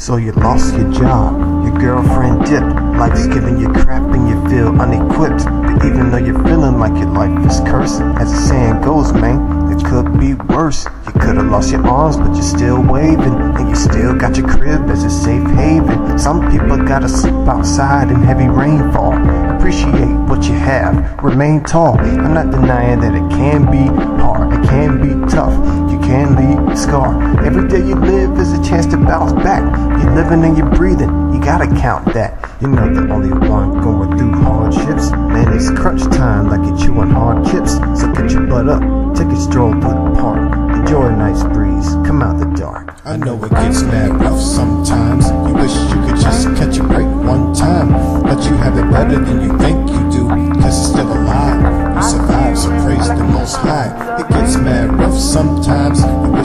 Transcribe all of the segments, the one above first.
So you lost your job, your girlfriend dipped. Life's giving you crap and you feel unequipped. But even though you're feeling like your life is cursed, as the saying goes, man, it could be worse. You could have lost your arms, but you're still waving. And you still got your crib as a safe haven. Some people gotta sleep outside in heavy rainfall. Appreciate what you have, remain tall. I'm not denying that it can be hard, it can be tough. Can leave scar. Every day you live is a chance to bounce back. You're living and you're breathing, you gotta count that. You're not the only one going through hardships. Man, it's crunch time like you're chewing hard chips. So get your butt up, take a stroll through the park. Enjoy a nice breeze, come out the dark. I know it gets mad rough sometimes. You wish you could just catch a break one time. But you have it better than you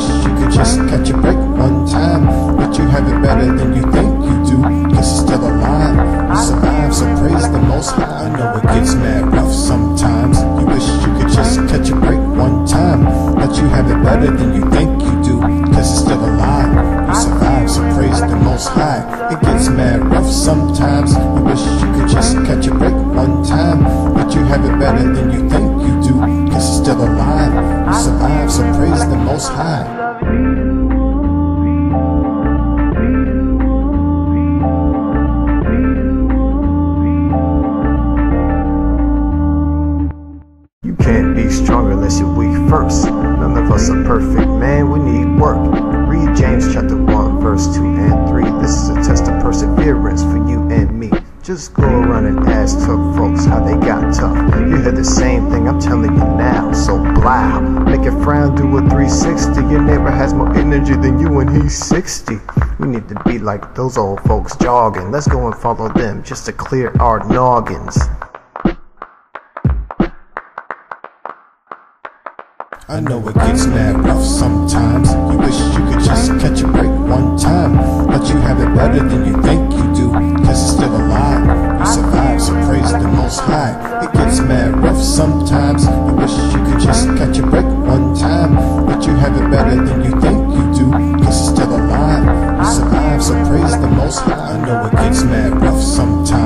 You could just catch a break one time. But you have it better than you think you do. Cause you're still alive. You survive, so praise the most high. I know it gets mad rough sometimes. You wish you could just catch a break one time. But you have it better than you think you do. Cause it's still alive. You survive, so praise the most high. It gets mad rough sometimes. You wish you could just catch a break one time. But you have it better than you most high. You can't be strong unless you're weak first. None of us are perfect, man. We need work. Read James chapter 1, verse 2 and 3. This is a test of perseverance for you and me. Just go around and ask tough folks how they got tough. You heard the same thing I'm telling you now, so it frown, do a 360. Your neighbor has more energy than you and he's 60. We need to be like those old folks jogging. Let's go and follow them just to clear our noggins. I know it gets mad rough sometimes. You wish you could just catch a break one time. But you have it better than you think you do. Cause it's still alive. You survive, so praise the most high. It gets mad rough sometimes. You wish you could just catch a break know it gets mad rough sometimes.